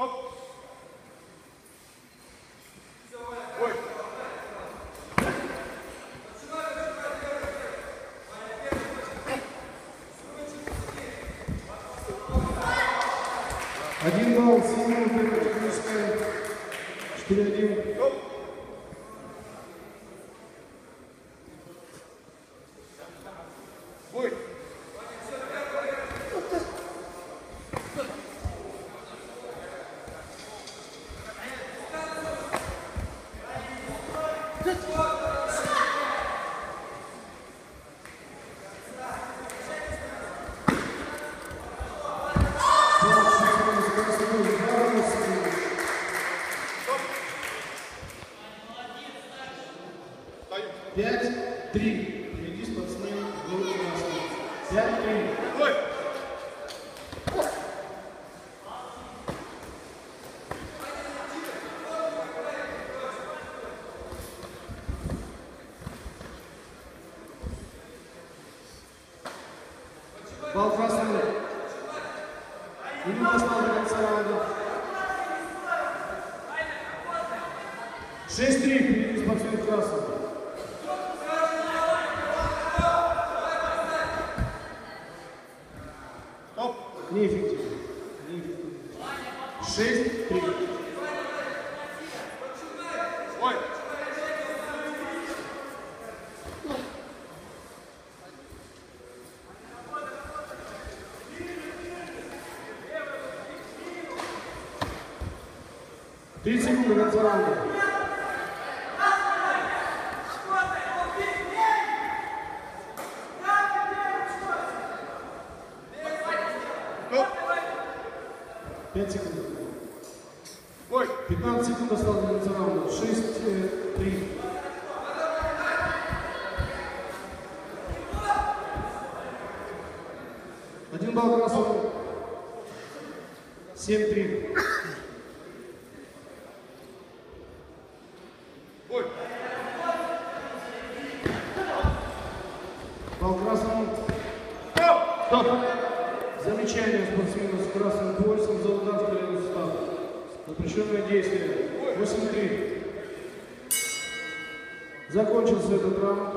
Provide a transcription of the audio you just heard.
Стоп! Ой! Один балл, Семенов, Петрович, 4-1. Стоп! Пять, три. Впереди спортсмен красный. Пять, три. Бой. Балл красный. Минута стала до конца раунда. 6-3 впереди спортсмен красный. Оп, неэффективно. Неэффективно. 6-3. 30 секунд до конца раунда. Пять секунд. 15 секунд осталось до конца раунда. 6, 3. Э, Один балл голосовал. 7-3. Балл красному. Стоп. Замечание спортсмена с красным поясом за удар в сустав. Запрещенное действие. 8-3. Закончился этот раунд.